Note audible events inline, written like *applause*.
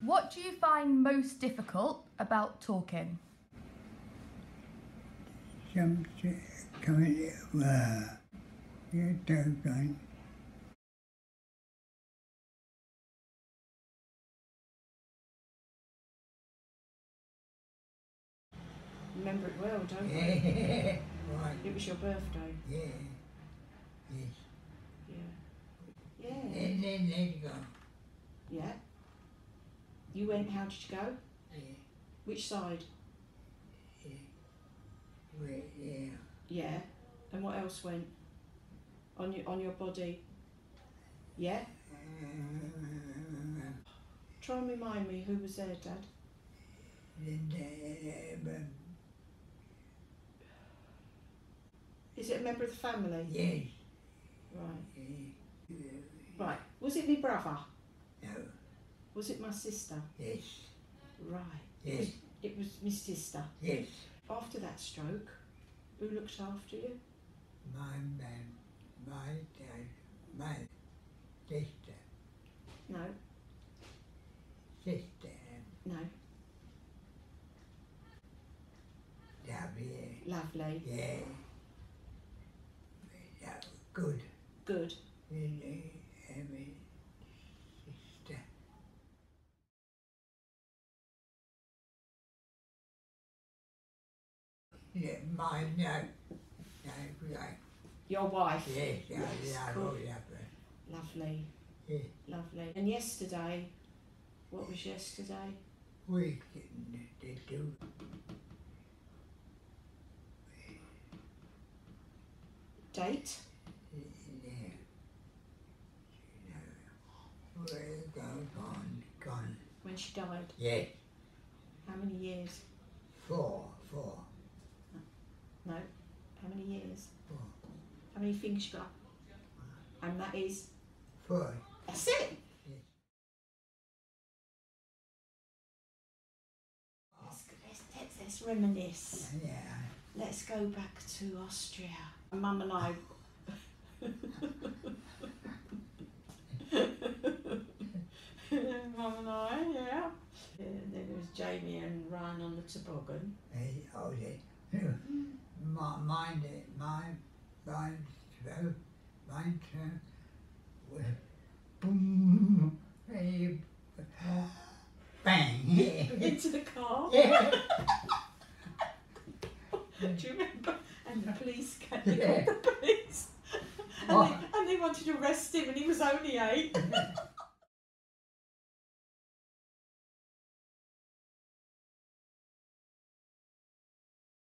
What do you find most difficult about talking? Some coming uh, you don't going. Remember it well, don't you? Yeah, *laughs* right. It was your birthday. Yeah, yes. Yeah. Yeah. And then let go. Yeah. You went, how did you go? Yeah, Which side? yeah. Yeah. Yeah. And what else went? On your on your body? Yeah? Try and remind me who was there, Dad. Is it a member of the family? yes. Right. Right. Was it my brother? no, Was it my sister? yes, Right. yes, It was my sister. yes. After that stroke, who looks after you? My man, my dad, my sister, No, sister, no. W, Lovely. yeah. Good. Good. Uh, I mean, Yeah, my, no, no, right. Your wife. Yes, yeah, Yes, yeah, cool. yeah, Lovely. yeah, Lovely. And yesterday, what was yesterday? we they do, Date? yeah. You know, gone, gone, gone. When she died? Yeah. How many years? four, four, No. How many years? four, How many fingers you got? And that is. four. That's it. Yes. Let's, let's, let's, let's reminisce. Yeah, Let's go back to Austria. Mum and I. Mum and I, yeah. And then there was Jamie and Ryan on the toboggan. hey, oh, yeah. *laughs* My, so, mine, so, was boom, hey, bang, yeah. *laughs* Into the car. *laughs* Yeah. Do you remember? And the police came. Yeah. the police. And, What? they, and they wanted to arrest him, and he was only eight.